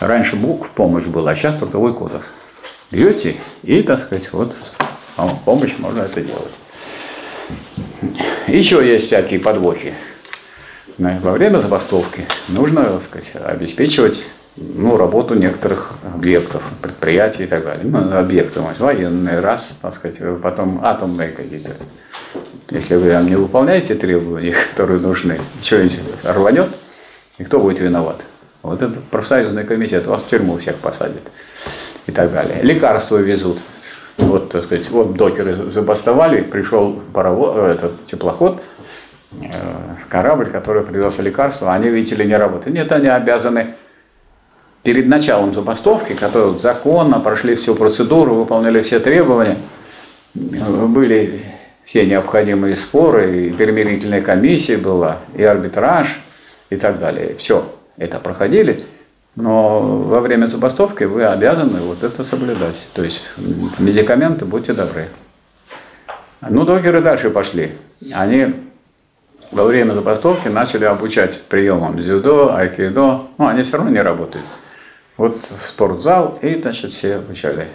Раньше Бог в помощь был, а сейчас трудовой кодекс. Берете и, так сказать, вот вам в помощь можно это делать. Еще есть всякие подвохи. Во время забастовки нужно так сказать, обеспечивать ну, работу некоторых объектов, предприятий и так далее. Ну, объекты, военные, раз, так сказать, потом атомные какие-то. Если вы там не выполняете требования, которые нужны, что-нибудь рванет, и кто будет виноват? Вот этот профсоюзный комитет вас в тюрьму всех посадит и так далее. Лекарства везут. Вот, так сказать, вот докеры забастовали, пришел паровоз, этот теплоход, э, корабль, который привез лекарства, они, видите ли, не работают. Нет, они обязаны перед началом забастовки, которые законно прошли всю процедуру, выполнили все требования, были все необходимые споры, и перемирительная комиссия была, и арбитраж, и так далее. Все это проходили, но во время забастовки вы обязаны вот это соблюдать. То есть медикаменты, будьте добры. Ну, докеры дальше пошли. Они во время забастовки начали обучать приемам дзюдо, айкидо. Ну, они все равно не работают. Вот в спортзал, и, значит, все обучали.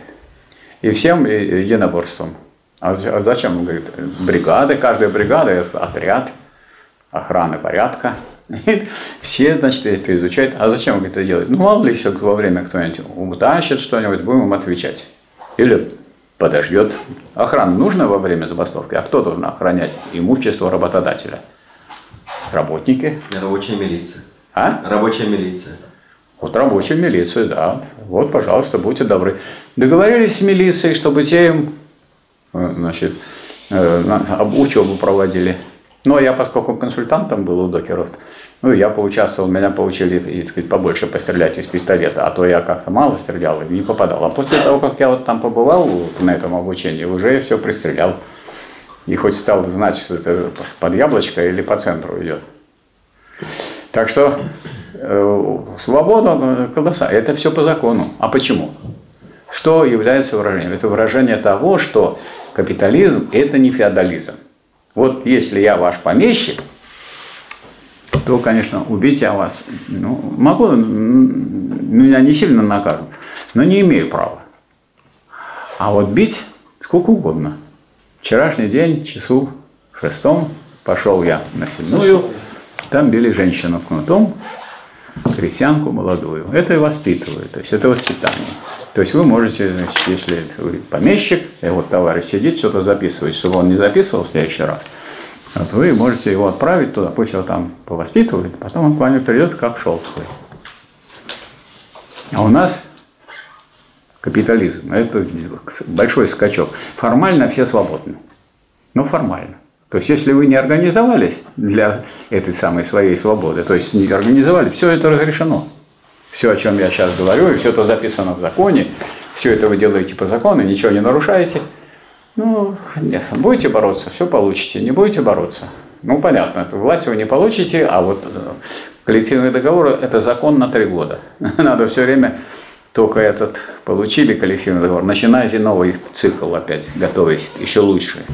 И всем единоборством. А, а зачем? Он говорит, бригады, каждая бригада – это отряд охраны порядка. Все, значит, это изучают. А зачем это делать? Ну, мало ли еще во время кто-нибудь утащит что-нибудь, будем им отвечать. Или подождет. Охрана нужна во время забастовки? А кто должен охранять имущество работодателя? Работники. Рабочая милиция. А? Рабочая милиция. Вот рабочая милиция, да. Вот, пожалуйста, будьте добры. Договорились с милицией, чтобы те им, э, значит, э, учебу проводили. Но я, поскольку консультантом был у докеров, ну, я поучаствовал, меня поучили, и, сказать, побольше пострелять из пистолета, а то я как-то мало стрелял и не попадал. А после того, как я вот там побывал на этом обучении, уже все пристрелял. И хоть стал знать, что это под яблочко или по центру идет. Так что Э, свобода, э, колоса, это все по закону. А почему? Что является выражением? Это выражение того, что капитализм – это не феодализм. Вот если я ваш помещик, то, конечно, убить я вас ну, могу, меня не сильно накажут, но не имею права. А вот бить сколько угодно. Вчерашний день, часу шестом, пошел я на сильную, там били женщину кнутом, крестьянку молодую. Это и воспитывают, то есть это воспитание. То есть вы можете, значит, если вы помещик, и вот товарищ сидит, что-то записывает, чтобы он не записывал в следующий раз, вот вы можете его отправить туда, пусть его там повоспитывают, потом он к вам придет как шелковый. А у нас капитализм, это большой скачок. Формально все свободны. Ну, формально. То есть, если вы не организовались для этой самой своей свободы, то есть не организовали, все это разрешено. Все, о чем я сейчас говорю, и все это записано в законе, все это вы делаете по закону, ничего не нарушаете. Ну, будете бороться, все получите, не будете бороться, Ну, понятно, власть вы не получите, а вот э, коллективный договор – это закон на три года. Надо все время только этот получили коллективный договор, начинайте новый цикл опять готовить, еще лучше,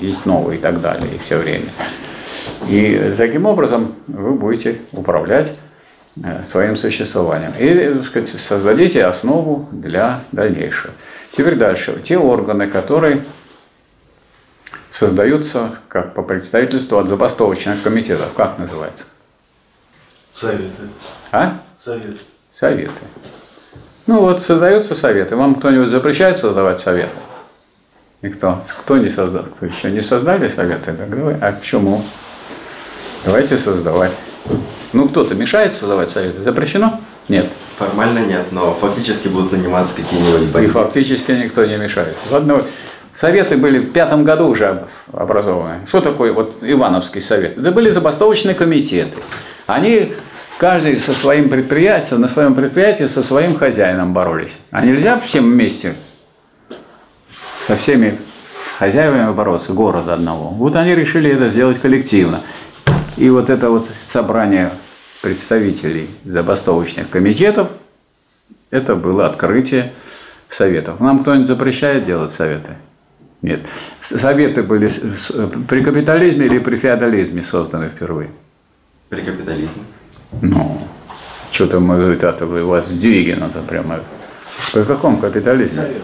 есть новый и так далее, и все время. И таким образом вы будете управлять своим существованием. И так сказать, создадите основу для дальнейшего. Теперь дальше. Те органы, которые создаются как по представительству от забастовочных комитетов. Как называется? Советы. А? Совет. Советы. Ну вот создаются советы. Вам кто-нибудь запрещает создавать советы? Никто. Кто не создал? Кто еще не создали советы? Так давай. А почему? Давайте создавать. Ну кто-то мешает создавать советы? Запрещено? Нет. Формально нет, но фактически будут наниматься какие-нибудь И бандиты. фактически никто не мешает. Ладно, советы были в пятом году уже образованы. Что такое вот Ивановский совет? Это были забастовочные комитеты. Они каждый со своим предприятием, на своем предприятии со своим хозяином боролись. А нельзя всем вместе со всеми хозяевами бороться, города одного. Вот они решили это сделать коллективно. И вот это вот собрание представителей забастовочных комитетов, это было открытие советов. Нам кто-нибудь запрещает делать советы? Нет. Советы были при капитализме или при феодализме созданы впервые? При капитализме. Ну, что-то мы, это вы, у вас сдвиги надо прямо. При каком капитализме?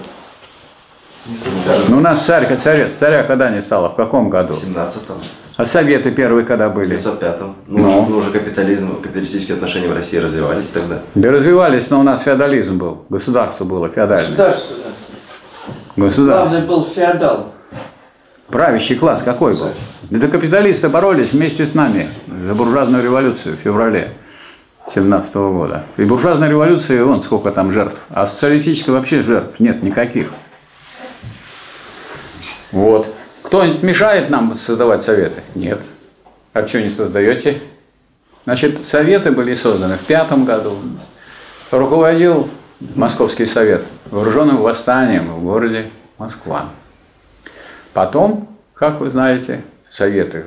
Ну, у нас царь, царя, царя когда не стало, в каком году? В 17-м, А советы первые когда в были? 505-м. Ну, Ну. уже- ну, уже капитализм, капиталистические отношения в России развивались тогда. Да развивались, но у нас феодализм был, государство было феодальное. Государство. Государство. Главный был феодал. Правящий класс какой был? Это капиталисты боролись вместе с нами за буржуазную революцию в феврале 17 года. И буржуазной революции, вон сколько там жертв. А социалистической вообще жертв нет никаких. Вот. Кто-нибудь мешает нам создавать советы? Нет. А что не создаете? Значит, советы были созданы в пятом году. Руководил Московский совет вооруженным восстанием в городе Москва. Потом, как вы знаете, советы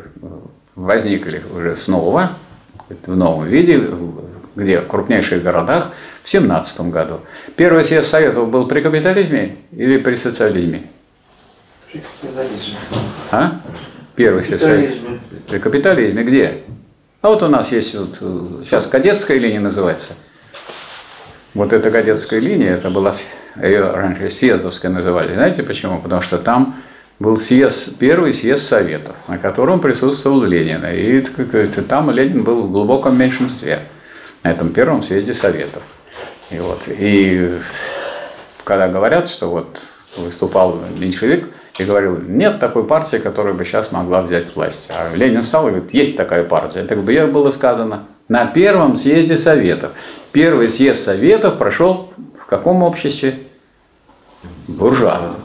возникли уже снова, в новом виде, где в крупнейших городах в 17 году. Первый съезд советов был при капитализме или при социализме? Капитализм. А? Первый. Капитализм. При капитализме где? А вот у нас есть вот, э, сейчас кадетская линия называется. Вот эта кадетская линия, это была, ее раньше съездовская называли. Знаете почему? Потому что там был съезд, первый съезд Советов, на котором присутствовал Ленин. И там Ленин был в глубоком меньшинстве на этом первом съезде Советов. И вот, и когда говорят, что вот выступал меньшевик и говорил, нет такой партии, которая бы сейчас могла взять власть. А Ленин встал и говорит, есть такая партия. Так бы было сказано на первом съезде Советов. Первый съезд Советов прошел в каком обществе? Буржуазном.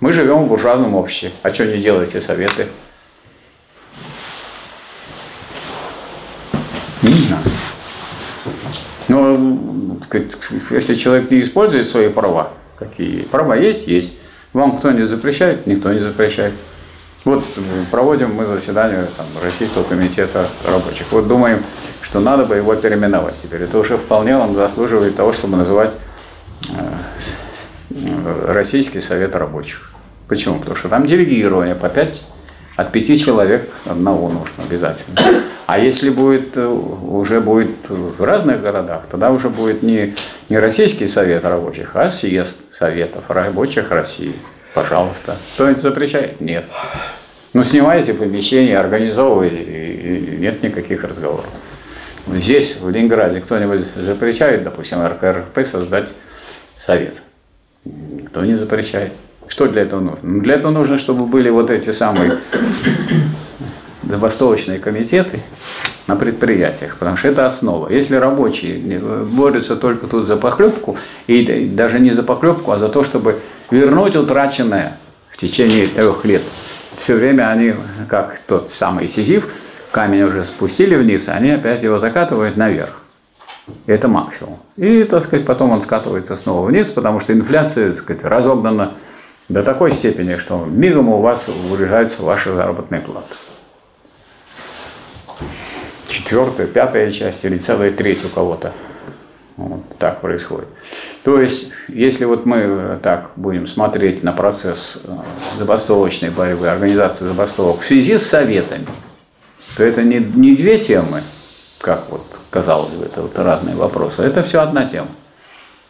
Мы живем в буржуазном обществе. А что не делаете Советы? Не знаю. Но сказать, если человек не использует свои права, какие права есть, есть. Вам кто не запрещает, никто не запрещает. Вот проводим мы заседание там, Российского комитета рабочих. Вот думаем, что надо бы его переименовать теперь. Это уже вполне он заслуживает того, чтобы называть э, Российский совет рабочих. Почему? Потому что там делегирование по 5, от пяти человек одного нужно обязательно. А если будет, э, уже будет в разных городах, тогда уже будет не, не Российский совет рабочих, а съезд советов рабочих России. Пожалуйста. Кто-нибудь запрещает? Нет. Ну, снимайте помещение, организовывайте, и- нет никаких разговоров. Здесь, в Ленинграде, кто-нибудь запрещает, допустим, РКРП создать совет? Никто не запрещает. Что для этого нужно? Ну, для этого нужно, чтобы были вот эти самые забастовочные комитеты на предприятиях, потому что это основа. Если рабочие не- борются только тут за похлебку, и даже не за похлебку, а за то, чтобы вернуть утраченное в течение трех лет, все время они, как тот самый Сизиф, камень уже спустили вниз, они опять его закатывают наверх. Это максимум. И, так сказать, потом он скатывается снова вниз, потому что инфляция, так сказать, разогнана до такой степени, что мигом у вас урежается ваша заработная плата. четвертая, пятая часть или целая треть у кого-то. Вот так происходит. То есть, если вот мы так будем смотреть на процесс э, забастовочной борьбы, организации забастовок в связи с советами, то это не, не две темы, как вот казалось бы, это вот разные вопросы, это все одна тема.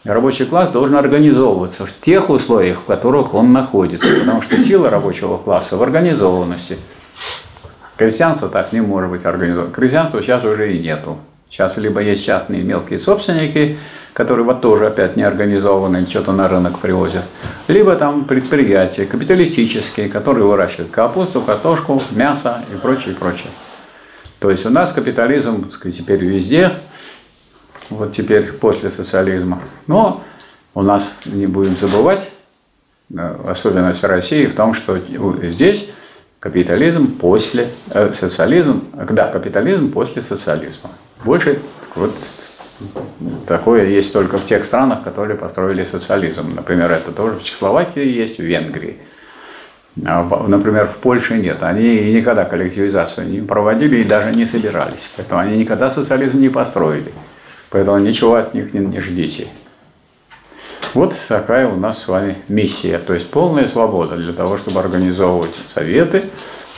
Рабочий класс должен организовываться в тех условиях, в которых он находится, потому что сила рабочего класса в организованности. Крестьянство так не может быть организовано. Крестьянства сейчас уже и нету. Сейчас либо есть частные мелкие собственники, которые вот тоже опять не организованы, что-то на рынок привозят, либо там предприятия капиталистические, которые выращивают капусту, картошку, мясо и прочее, прочее. То есть у нас капитализм, сказать, теперь везде, вот теперь после социализма. Но у нас, не будем забывать, э, особенность России в том, что здесь капитализм после э, социализм, да, капитализм после социализма. Больше вот такое есть только в тех странах, которые построили социализм. Например, это тоже в Чехословакии есть, в Венгрии. А, например, в Польше нет. Они никогда коллективизацию не проводили и даже не собирались. Поэтому они никогда социализм не построили. Поэтому ничего от них не, не ждите. Вот такая у нас с вами миссия. То есть полная свобода для того, чтобы организовывать советы.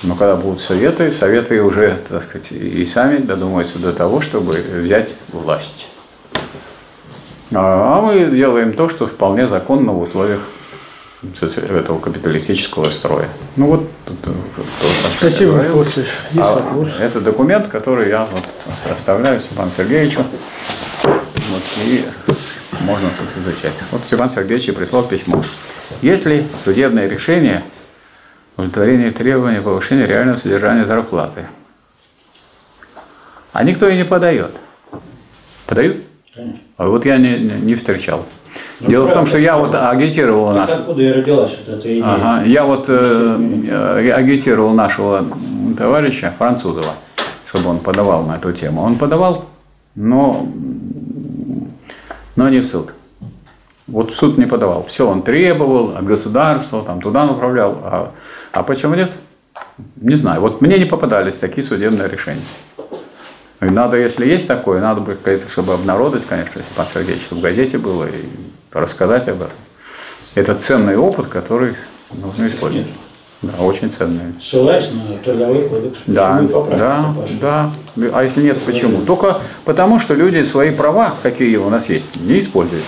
Но когда будут советы, советы уже, так сказать, и сами додумаются до того, чтобы взять власть. А мы делаем то, что вполне законно в условиях этого капиталистического строя. Ну вот. Спасибо, Михаил а, Это документ, который я вот оставляю Степану Сергеевичу. Вот, и можно тут изучать. Вот Степан Сергеевич прислал письмо. Если судебное решение удовлетворение требования повышения реального содержания зарплаты, а никто и не подает. Подают? Конечно. А вот я не, не встречал. Ну, Дело в том, что я вот агитировал нас. Откуда и родилась вот эта идея? Ага, я вот э, агитировал нашего товарища Французова, чтобы он подавал на эту тему. Он подавал, но, но не в суд. Вот в суд не подавал. Все, он требовал от государства, там туда направлял. А, а почему нет? Не знаю. Вот мне не попадались такие судебные решения. И надо, если есть такое, надо бы, чтобы обнародовать, конечно, Степан Сергеевич, чтобы в газете было и рассказать об этом. Это ценный опыт, который нужно использовать. Да, очень ценный. Ссылаясь на трудовой кодекс. Да, да, да. А если нет, почему? Только потому, что люди свои права, какие у нас есть, не используют.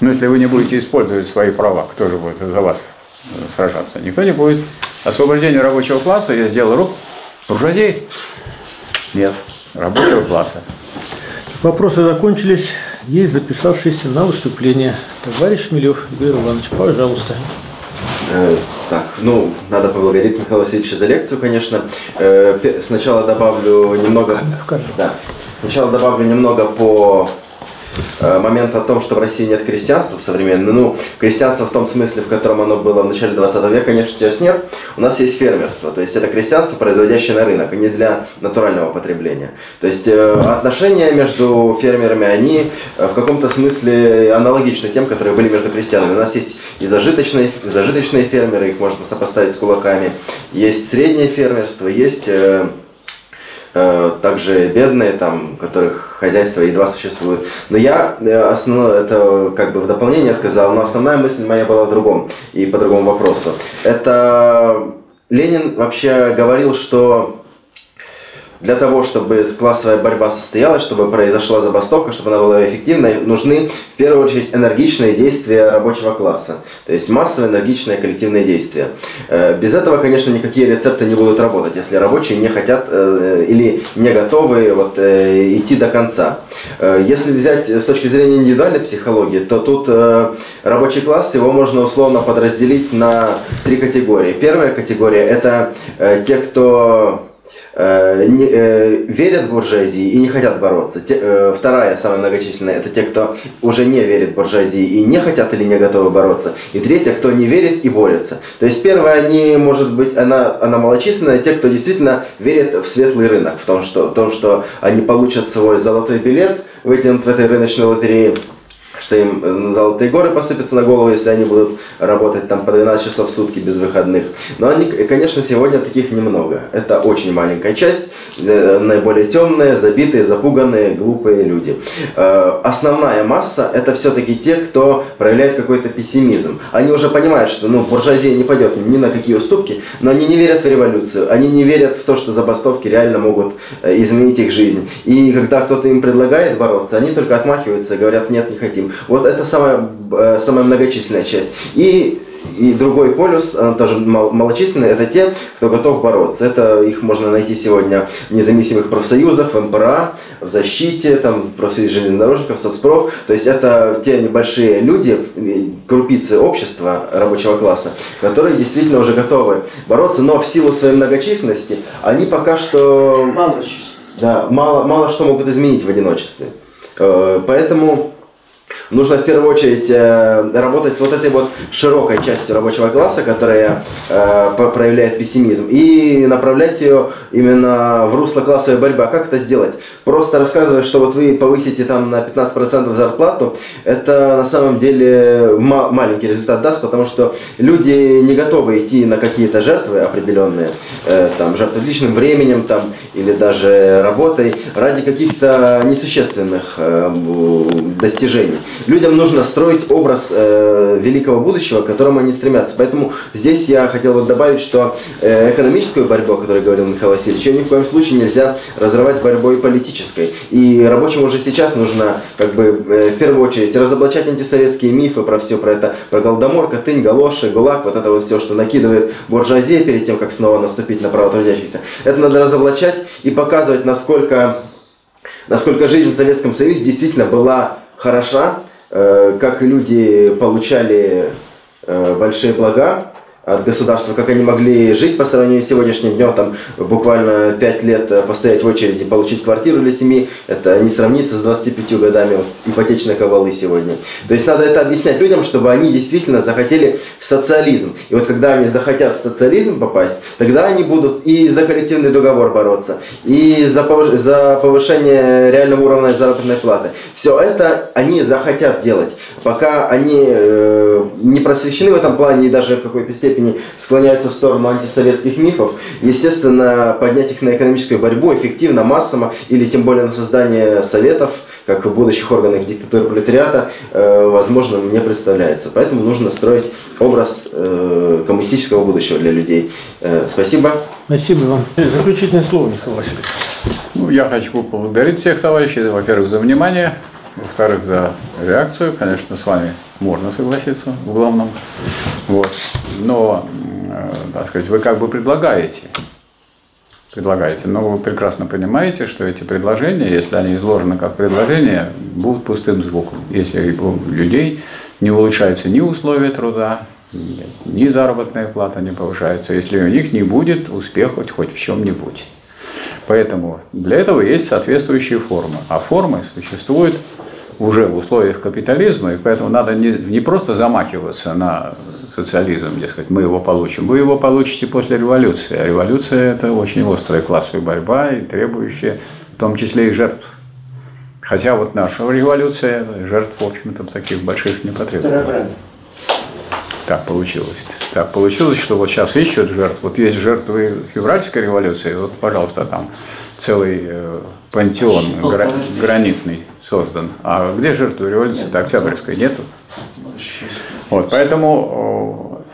Но если вы не будете использовать свои права, кто же будет за вас э, сражаться? Никто не будет. Освобождение рабочего класса, я сделал рук, буржуазии? Нет, рабочего класса. Вопросы закончились. Есть записавшийся на выступление. Товарищ Милев Игорь Иванович, пожалуйста. Э, так, ну, надо поблагодарить Михаила Васильевича за лекцию, конечно. Э, сначала добавлю немного... В камеру. Да. Сначала добавлю немного по момент о том, что в России нет крестьянства современного, ну, крестьянство в том смысле, в котором оно было в начале 20 века, конечно, сейчас нет. У нас есть фермерство, то есть это крестьянство, производящее на рынок, а не для натурального потребления. То есть э, отношения между фермерами, они э, в каком-то смысле аналогичны тем, которые были между крестьянами. У нас есть и зажиточные, зажиточные фермеры, их можно сопоставить с кулаками, есть среднее фермерство, есть Э, также бедные, там, у которых хозяйство едва существует. Но я э, основное, это как бы в дополнение сказал, но основная мысль моя была в другом и по другому вопросу. Это Ленин вообще говорил, что для того, чтобы классовая борьба состоялась, чтобы произошла забастовка, чтобы она была эффективной, нужны в первую очередь энергичные действия рабочего класса. То есть массовые энергичные коллективные действия. Э, без этого, конечно, никакие рецепты не будут работать, если рабочие не хотят э, или не готовы вот, э, идти до конца. Если взять с точки зрения индивидуальной психологии, то тут рабочий класс, его можно условно подразделить на три категории. Первая категория – это те, кто не, э, верят буржуазии и не хотят бороться. Те, э, вторая, самая многочисленная, это те, кто уже не верит буржуазии и не хотят или не готовы бороться. И третья, кто не верит и борется. То есть первая, они, может быть, она, она малочисленная, те, кто действительно верит в светлый рынок, в том, что, в том, что они получат свой золотой билет, вытянут в этой рыночной лотерее что им золотые горы посыпятся на голову, если они будут работать там по 12 часов в сутки без выходных. Но они, конечно, сегодня таких немного. Это очень маленькая часть, э, наиболее темные, забитые, запуганные, глупые люди. Э, основная масса это все-таки те, кто проявляет какой-то пессимизм. Они уже понимают, что ну, буржуазия не пойдет ни на какие уступки, но они не верят в революцию, они не верят в то, что забастовки реально могут э, изменить их жизнь. И когда кто-то им предлагает бороться, они только отмахиваются говорят, нет, не хотим. Вот это самая, самая многочисленная часть. И и другой полюс, тоже малочисленный, это те, кто готов бороться. Это их можно найти сегодня в независимых профсоюзах, в МПРА, в защите, там, в профсоюзе железнодорожников, соцпроф. То есть это те небольшие люди, крупицы общества рабочего класса, которые действительно уже готовы бороться, но в силу своей многочисленности они пока что... Мало Да, мало, мало что могут изменить в одиночестве. Э, поэтому Нужно в первую очередь э, работать с вот этой вот широкой частью рабочего класса, которая э, проявляет пессимизм, и направлять ее именно в русло классовой борьбы. А как это сделать? Просто рассказывая, что вот вы повысите там на 15% зарплату, это на самом деле маленький результат даст, потому что люди не готовы идти на какие-то жертвы определенные, э, там, жертвы личным временем там, или даже работой ради каких-то несущественных достижений людям нужно строить образ э, великого будущего, к которому они стремятся. Поэтому здесь я хотел вот добавить, что э, экономическую борьбу, о которой говорил Михаил Васильевич, ни в коем случае нельзя разрывать с борьбой политической. И рабочим уже сейчас нужно, как бы, э, в первую очередь, разоблачать антисоветские мифы про все про это, про Голодомор, Катынь, Галоши, ГУЛАГ, вот это вот все, что накидывает буржуазия перед тем, как снова наступить на право трудящихся. Это надо разоблачать и показывать, насколько насколько жизнь в Советском Союзе действительно была хороша, э, как люди получали э, большие блага, от государства, как они могли жить по сравнению с сегодняшним днем, там буквально 5 лет э, постоять в очереди, получить квартиру для семьи, это не сравнится с 25 годами вот, ипотечной кавалы сегодня. То есть надо это объяснять людям, чтобы они действительно захотели в социализм. И вот когда они захотят в социализм попасть, тогда они будут и за коллективный договор бороться, и за, за повышение реального уровня заработной платы. Все это они захотят делать. Пока они э, не просвещены в этом плане и даже в какой-то степени степени склоняются в сторону антисоветских мифов, естественно, поднять их на экономическую борьбу эффективно, массово, или тем более на создание советов, как в будущих органах диктатуры пролетариата, э, возможным не представляется. Поэтому нужно строить образ э, коммунистического будущего для людей. Э, спасибо. Спасибо вам. Заключительное слово, Михаил Васильевич. Ну, я хочу поблагодарить всех товарищей, во-первых, за внимание, во-вторых, за реакцию. Конечно, с вами можно согласиться в главном. Вот. Но, э, так сказать, вы как бы предлагаете, предлагаете, но вы прекрасно понимаете, что эти предложения, если они изложены как предложения, будут пустым звуком. Если у людей не улучшаются ни условия труда, ни заработная плата не повышается, если у них не будет успеха хоть, в чем-нибудь. Поэтому для этого есть соответствующие формы. А формы существуют уже в условиях капитализма, и поэтому надо не, не просто замахиваться на социализм, дескать, мы его получим. Вы его получите после революции. А революция – это очень острая классовая борьба и требующая в том числе и жертв. Хотя вот наша революция жертв, в общем-то, таких больших не потребовала. Так получилось. Так получилось, что вот сейчас ищут жертв. Вот есть жертвы февральской революции, вот, пожалуйста, там целый э, пантеон гра- гранитный создан. А где жертвы революции-то Октябрьской нету? Вот, поэтому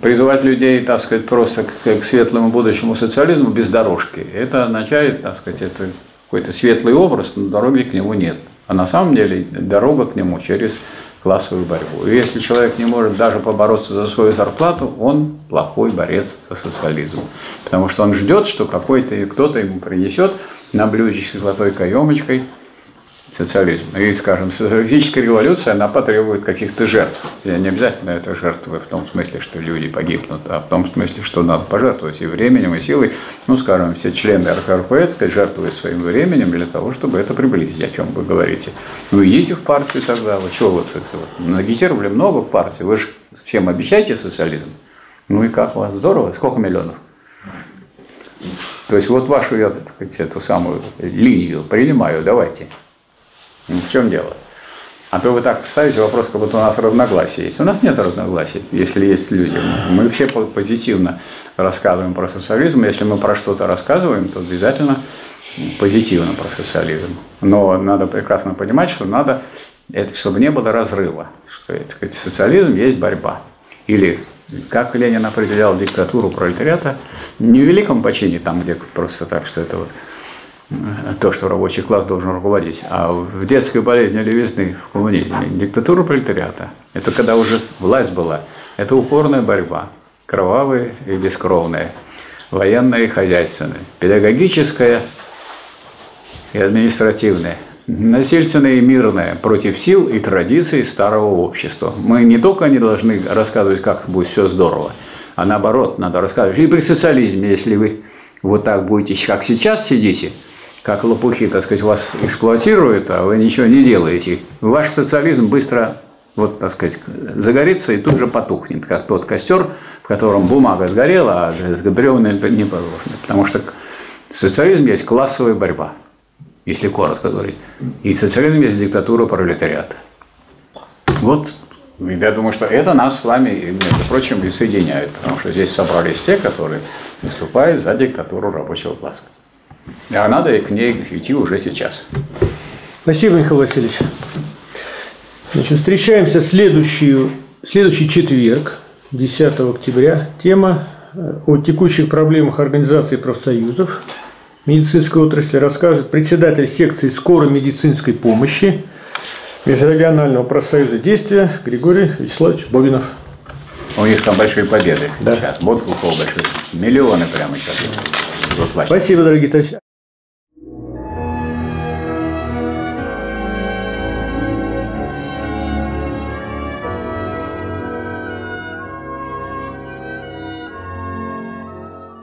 призывать людей, так сказать, просто к, к светлому будущему социализму без дорожки, это означает, так сказать, это какой-то светлый образ, но дороги к нему нет. А на самом деле дорога к нему через классовую борьбу. И если человек не может даже побороться за свою зарплату, он плохой борец за социализм. Потому что он ждет, что какой-то кто-то ему принесет на блюдечке с золотой каемочкой социализм. И, скажем, социалистическая революция, она потребует каких-то жертв. И не обязательно это жертвы в том смысле, что люди погибнут, а в том смысле, что надо пожертвовать и временем, и силой. Ну, скажем, все члены РКРП жертвуют своим временем для того, чтобы это приблизить, о чем вы говорите. Вы идите в партию тогда, вы чего вот это вот? Нагитировали много в партию, вы же всем обещаете социализм. Ну и как у вас здорово, сколько миллионов? То есть вот вашу я, так сказать, эту самую линию принимаю, давайте. Ну, в чем дело? А то вы так ставите вопрос, как будто у нас разногласия есть. У нас нет разногласий, если есть люди. Мы все позитивно рассказываем про социализм. Если мы про что-то рассказываем, то обязательно позитивно про социализм. Но надо прекрасно понимать, что надо, это, чтобы не было разрыва. Что это, сказать, социализм есть борьба. Или, как Ленин определял диктатуру пролетариата, не в великом почине, там, где просто так, что это вот то, что рабочий класс должен руководить, а в детской болезни левизны в коммунизме. Диктатура пролетариата – это когда уже власть была, это упорная борьба, кровавая и бескровная, военная и хозяйственная, педагогическая и административная, насильственная и мирная против сил и традиций старого общества. Мы не только не должны рассказывать, как будет все здорово, а наоборот, надо рассказывать. И при социализме, если вы вот так будете, как сейчас сидите – как лопухи, так сказать, вас эксплуатируют, а вы ничего не делаете. Ваш социализм быстро, вот, так сказать, загорится и тут же потухнет, как тот костер, в котором бумага сгорела, а бревна не положены. Потому что социализм есть классовая борьба, если коротко говорить. И социализм есть диктатура пролетариата. Вот я думаю, что это нас с вами, между прочим, и соединяет, потому что здесь собрались те, которые выступают за диктатуру рабочего класса. А надо к ней идти уже сейчас. Спасибо, Михаил Васильевич. Значит, встречаемся в следующий, следующий четверг, 10 октября. Тема э, о текущих проблемах организации профсоюзов медицинской отрасли расскажет председатель секции скорой медицинской помощи Межрегионального профсоюза действия Григорий Вячеславович Бобинов. У них там большие победы да. сейчас. Вот у кого большие. Миллионы прямо сейчас. Спасибо, дорогие товарищи.